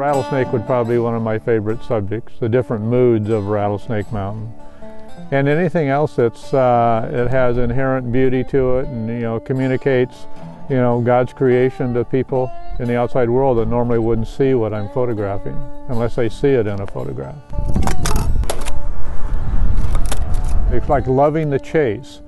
rattlesnake would probably be one of my favorite subjects, the different moods of Rattlesnake Mountain. And anything else that's, uh, it has inherent beauty to it and, you know, communicates, you know, God's creation to people in the outside world that normally wouldn't see what I'm photographing unless they see it in a photograph. It's like loving the chase.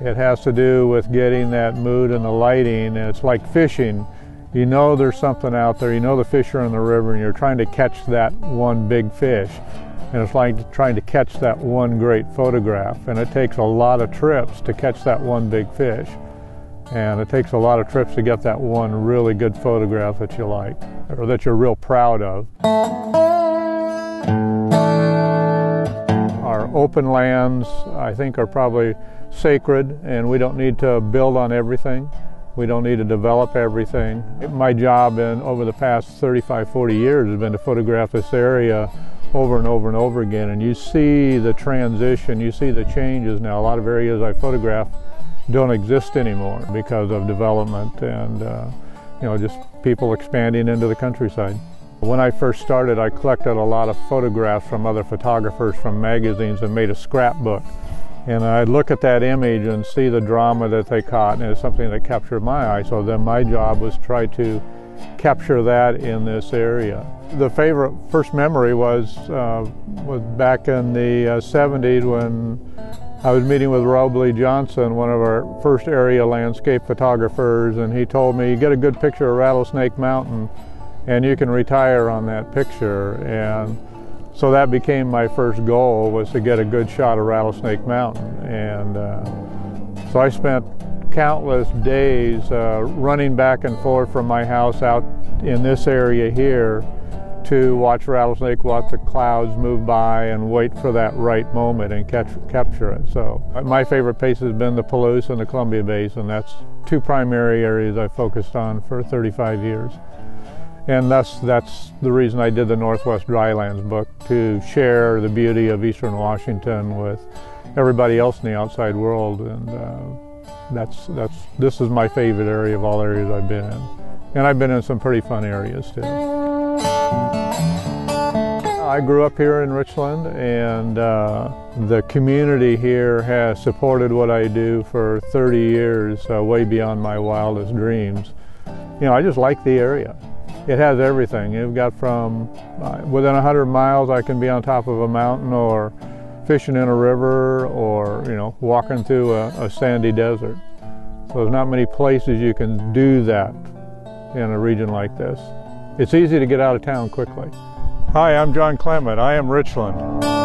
It has to do with getting that mood and the lighting, and it's like fishing. You know there's something out there, you know the fish are in the river, and you're trying to catch that one big fish. And it's like trying to catch that one great photograph, and it takes a lot of trips to catch that one big fish. And it takes a lot of trips to get that one really good photograph that you like, or that you're real proud of. Our open lands, I think, are probably sacred and we don't need to build on everything. We don't need to develop everything. My job in over the past 35, 40 years has been to photograph this area over and over and over again and you see the transition, you see the changes now. A lot of areas I photograph don't exist anymore because of development and uh, you know just people expanding into the countryside. When I first started I collected a lot of photographs from other photographers from magazines and made a scrapbook and I'd look at that image and see the drama that they caught, and it's something that captured my eye. So then my job was try to capture that in this area. The favorite first memory was uh, was back in the uh, 70s when I was meeting with Robley Johnson, one of our first area landscape photographers, and he told me, "You get a good picture of Rattlesnake Mountain, and you can retire on that picture." And so that became my first goal was to get a good shot of Rattlesnake Mountain. And uh, so I spent countless days uh, running back and forth from my house out in this area here to watch rattlesnake, watch the clouds move by and wait for that right moment and catch, capture it. So my favorite place has been the Palouse and the Columbia Basin. That's two primary areas I focused on for 35 years. And thus, that's the reason I did the Northwest Drylands book, to share the beauty of eastern Washington with everybody else in the outside world. And uh, that's, that's, this is my favorite area of all areas I've been in. And I've been in some pretty fun areas too. I grew up here in Richland and uh, the community here has supported what I do for 30 years, uh, way beyond my wildest dreams. You know, I just like the area. It has everything. You've got from uh, within 100 miles I can be on top of a mountain or fishing in a river or, you know, walking through a, a sandy desert. So there's not many places you can do that in a region like this. It's easy to get out of town quickly. Hi, I'm John Clement. I am Richland.